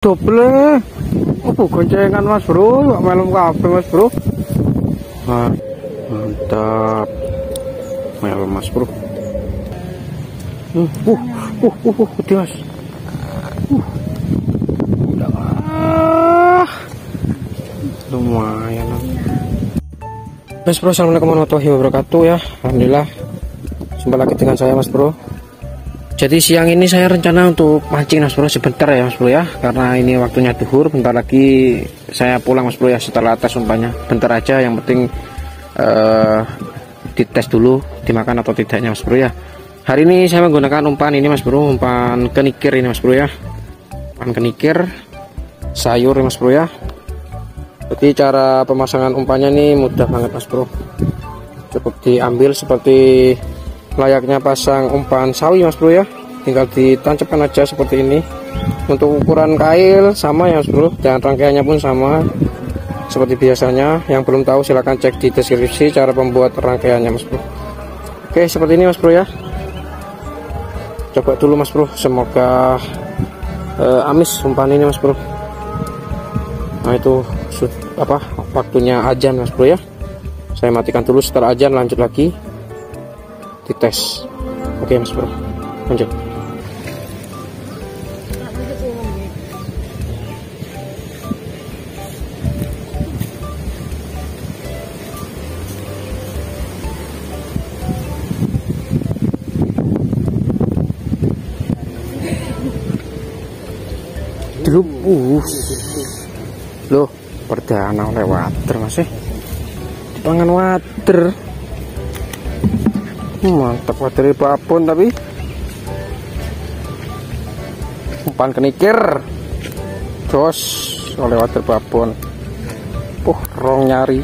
Double. Oh, goncengan Mas Bro, melem kabeh Mas Bro. Nah, mantap. Melem Mas Bro. Uh, uh, uh, uh, uh, gede Mas. Uh. Udah. Ah. Lumayan. Mas Bro, Assalamualaikum warahmatullahi wabarakatuh ya. Alhamdulillah. Jumpa lagi dengan saya Mas Bro jadi siang ini saya rencana untuk mancing mas bro sebentar ya mas bro ya. Karena ini waktunya duhur bentar lagi saya pulang mas bro ya setelah tes umpannya bentar aja yang penting uh, dites dulu dimakan atau tidaknya mas bro ya. Hari ini saya menggunakan umpan ini mas bro umpan kenikir ini mas bro ya. Umpan kenikir sayur mas bro ya. Jadi cara pemasangan umpannya ini mudah banget mas bro. Cukup diambil seperti layaknya pasang umpan sawi mas bro ya. Tinggal ditancapkan aja seperti ini. Untuk ukuran kail sama ya mas bro. Dan rangkaiannya pun sama seperti biasanya. Yang belum tahu silahkan cek di deskripsi cara pembuat rangkaiannya mas bro. Oke seperti ini mas bro ya. Coba dulu mas bro. Semoga uh, amis umpan ini mas bro. Nah itu apa waktunya ajan mas bro ya. Saya matikan dulu setelah ajan lanjut lagi dites oke mas bro. Lanjut. Uh loh perdana oleh water masih eh. pangan water mantap dari babon tapi umpan kenikir. Jos oleh water babon uh rong nyari.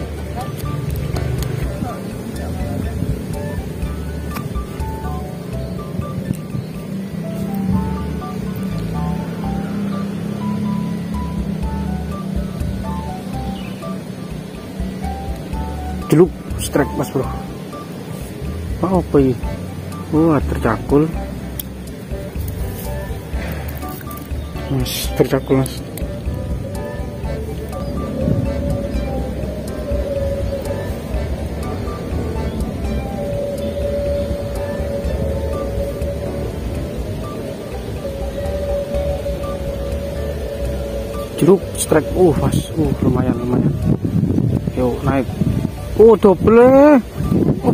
Dulu strike mas bro oh, apa ini? Wah tercakul mas tercakul mas. Jeruk strike. Uh mas. Uh lumayan lumayan. Yuk naik uh double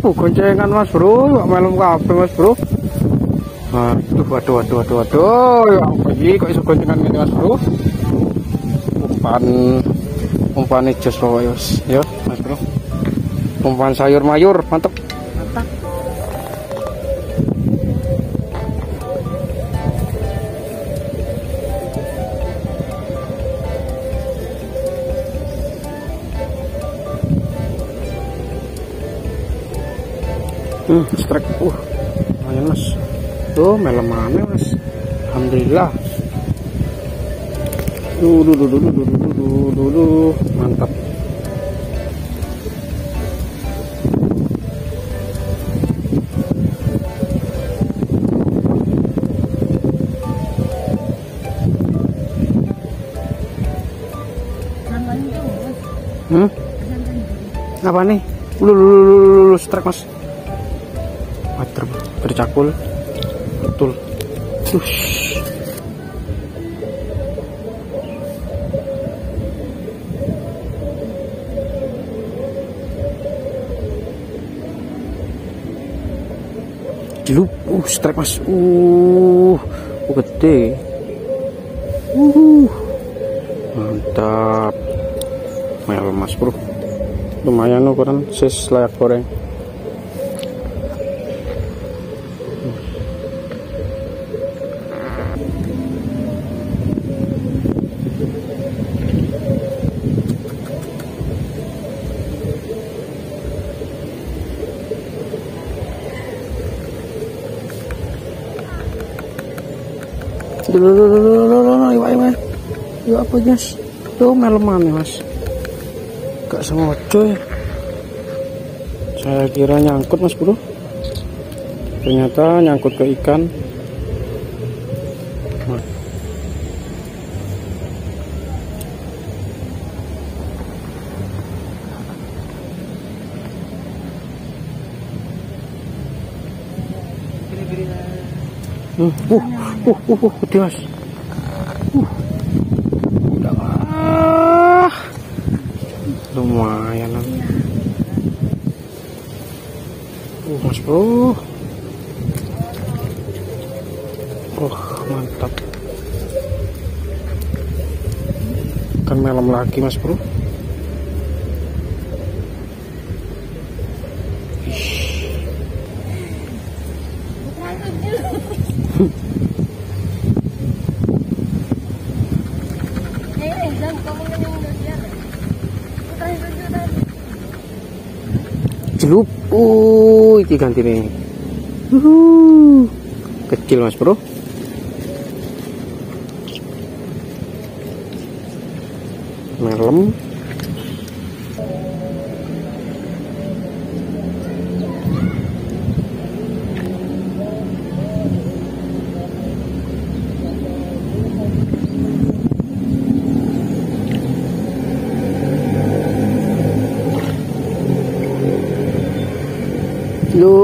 Oh, goncengan Mas Bro, gak melem kabeh Mas Bro. Aduh, waduh, waduh, waduh, waduh. Ya apa iki kok iso goncengan ngene Mas Bro? Umpan umpan jos royos, ya Mas Bro. Umpan sayur mayur, mantep. Mantap. Hmm, strike uh lumayan mas. Tuh melem mana mas? Alhamdulillah. Dulu dulu dulu dulu dulu dulu mantap. Hmm? Apa nih? Lu lu lu lu, lu strike mas tercakul. Betul. Ush. Jelup, uh, strike mas, uh, uh gede, uh, mantap, lumayan mas bro, lumayan ukuran. Sis layak goreng. dulu dulu dulu dulu iwa iwa iwa apa guys itu meleman nih mas? Gak sengaja ya. Saya kira nyangkut mas bro. Ternyata nyangkut ke ikan. Uh, uh uh, uh, uh, gede mas. Uh, udah ah, lumayan lah. Uh, mas bro. Oh, mantap. Kan malam lagi mas bro. Celup. Uh, iki ganti nih. Uh, kecil mas bro. Melem.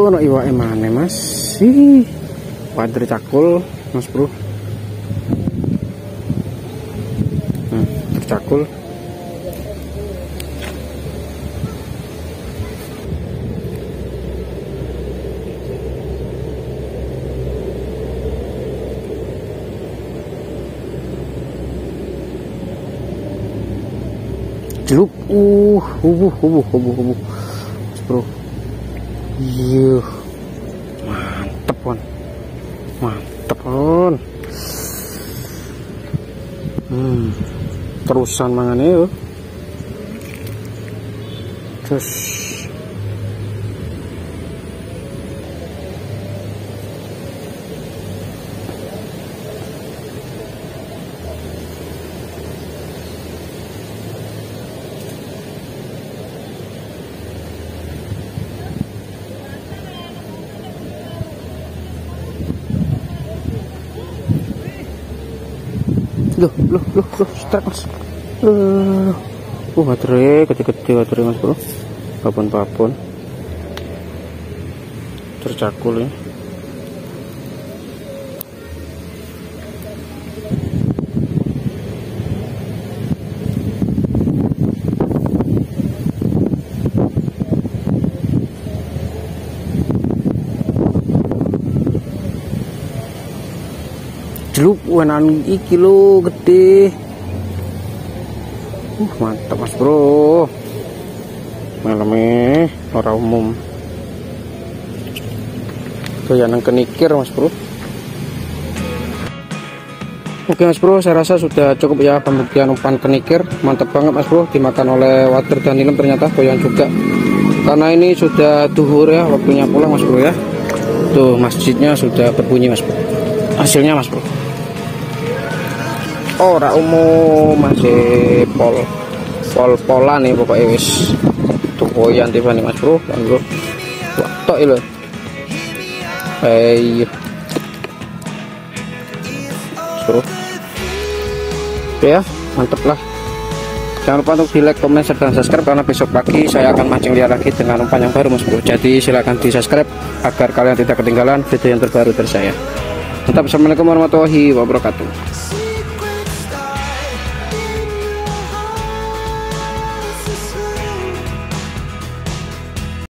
Lu no iwake mana Mas? Ih. Padre cakul, Mas Bro. Hmm, tercakul. Celup. Uh, hubuh, hubuh, hubuh, hubuh. Bro. Yuh. Mantep, Pon. Mantep, Pon. Hmm. Terusan mangan yuk. Terus loh loh loh loh strike mas. Loh uh baterai gede-gede baterai mas bro. Papon-papon tercakul ya Jeluk wanan iki lo gede. Uh, mantap Mas Bro. Malamnya orang umum. Doyanan kenikir Mas Bro. Oke Mas Bro, saya rasa sudah cukup ya pembuktian umpan kenikir. Mantap banget Mas Bro, dimakan oleh water dan ilm ternyata doyan juga. Karena ini sudah duhur ya, waktunya pulang Mas Bro ya. Tuh masjidnya sudah berbunyi Mas Bro. Hasilnya Mas Bro ora umum masih pol pol pola nih pokoknya wis. Tukoyan tiba nih mas bro kan bro tok lho hey bro ya mantep lah. Jangan lupa untuk di like, comment, serta subscribe karena besok pagi saya akan mancing liar lagi dengan umpan yang baru mas bro. Jadi silahkan di subscribe agar kalian tidak ketinggalan video yang terbaru dari saya. Tetap assalamualaikum warahmatullahi wabarakatuh